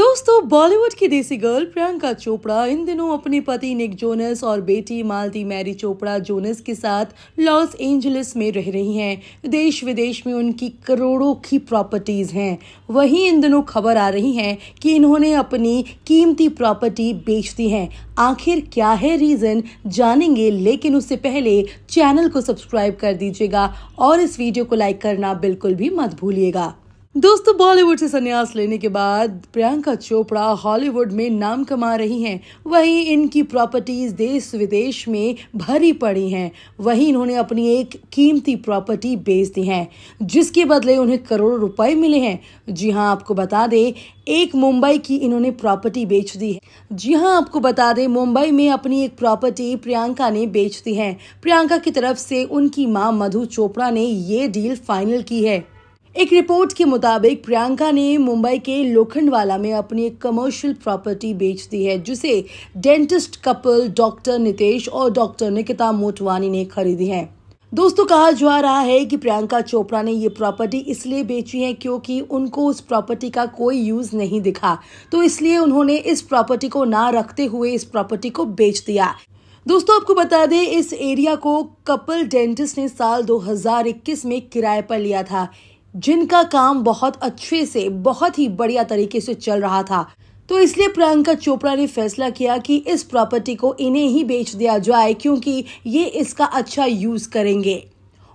दोस्तों, बॉलीवुड की देसी गर्ल प्रियंका चोपड़ा, इन दिनों अपने पति निक जोनस और बेटी मालती मैरी चोपड़ा जोनस के साथ लॉस एंजलिस में रह रही हैं। देश विदेश में उनकी करोड़ों की प्रॉपर्टीज़ हैं। वहीं इन दिनों खबर आ रही है कि इन्होंने अपनी कीमती प्रॉपर्टी बेच दी है। आखिर क्या है रीजन, जानेंगे, लेकिन उससे पहले चैनल को सब्सक्राइब कर दीजिएगा और इस वीडियो को लाइक करना बिल्कुल भी मत भूलिएगा। दोस्तों बॉलीवुड से संन्यास लेने के बाद प्रियंका चोपड़ा हॉलीवुड में नाम कमा रही हैं। वहीं इनकी प्रॉपर्टीज़ देश विदेश में भरी पड़ी हैं। वहीं इन्होंने अपनी एक कीमती प्रॉपर्टी बेच दी है, जिसके बदले उन्हें करोड़ों रुपए मिले हैं। जी हाँ, आपको बता दें, एक मुंबई की इन्होंने प्रॉपर्टी बेच दी है। जी हाँ, आपको बता दें, मुंबई में अपनी एक प्रॉपर्टी प्रियंका ने बेच दी है। प्रियंका की तरफ़ से उनकी माँ मधु चोपड़ा ने ये डील फाइनल की है। एक रिपोर्ट के मुताबिक, प्रियंका ने मुंबई के लोखंडवाला में अपनी एक कमर्शियल प्रॉपर्टी बेच दी है, जिसे डेंटिस्ट कपल डॉक्टर नितेश और डॉक्टर निकिता मोटवानी ने खरीदी है। दोस्तों, कहा जा रहा है कि प्रियंका चोपड़ा ने ये प्रॉपर्टी इसलिए बेची है क्योंकि उनको उस प्रॉपर्टी का कोई यूज़ नहीं दिखा तो इसलिए उन्होंने इस प्रॉपर्टी को ना रखते हुए इस प्रॉपर्टी को बेच दिया। दोस्तों, आपको बता दें, इस एरिया को कपल डेंटिस्ट ने साल 2021 में किराए पर लिया था। जिनका काम बहुत अच्छे से बहुत ही बढ़िया तरीके से चल रहा था। तो इसलिए प्रियंका चोपड़ा ने फैसला किया कि इस प्रॉपर्टी को इन्हें ही बेच दिया जाए क्योंकि ये इसका अच्छा यूज़ करेंगे।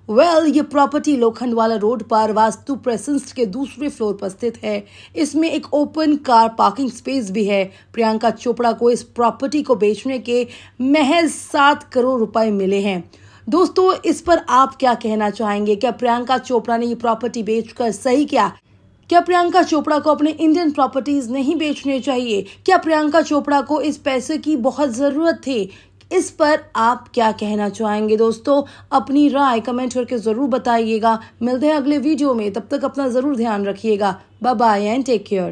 वेल well, ये प्रॉपर्टी लोखंडवाला रोड पर वास्तु प्रेसेंस के दूसरे फ्लोर पर स्थित है। इसमें एक ओपन कार पार्किंग स्पेस भी है। प्रियंका चोपड़ा को इस प्रॉपर्टी को बेचने के महज सात करोड़ रुपए मिले हैं। दोस्तों, इस पर आप क्या कहना चाहेंगे? क्या प्रियंका चोपड़ा ने ये प्रॉपर्टी बेचकर सही किया? क्या प्रियंका चोपड़ा को अपने इंडियन प्रॉपर्टीज़ नहीं बेचने चाहिए? क्या प्रियंका चोपड़ा को इस पैसे की बहुत ज़रूरत थी? इस पर आप क्या कहना चाहेंगे दोस्तों? अपनी राय कमेंट करके ज़रूर बताइएगा। मिलते हैं अगले वीडियो में। तब तक अपना ज़रूर ध्यान रखिएगा। Bye bye and take care